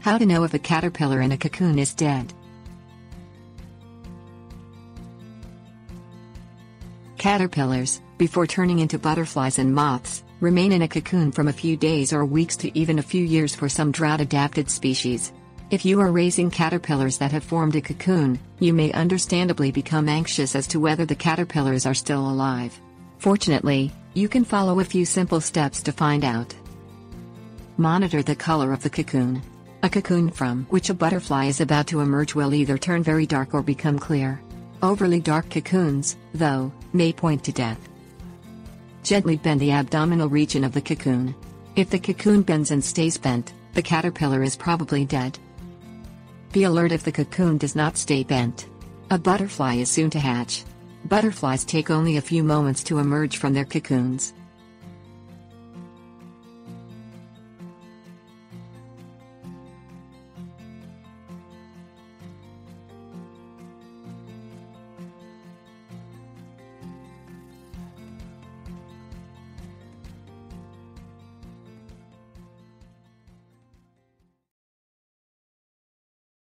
How to know if a caterpillar in a cocoon is dead. Caterpillars, before turning into butterflies and moths, remain in a cocoon from a few days or weeks to even a few years for some drought adapted species. If you are raising caterpillars that have formed a cocoon, you may understandably become anxious as to whether the caterpillars are still alive. Fortunately, you can follow a few simple steps to find out. Monitor the color of the cocoon. A cocoon from which a butterfly is about to emerge will either turn very dark or become clear. Overly dark cocoons, though, may point to death. Gently bend the abdominal region of the cocoon. If the cocoon bends and stays bent, the caterpillar is probably dead. Be alert if the cocoon does not stay bent. A butterfly is soon to hatch. Butterflies take only a few moments to emerge from their cocoons.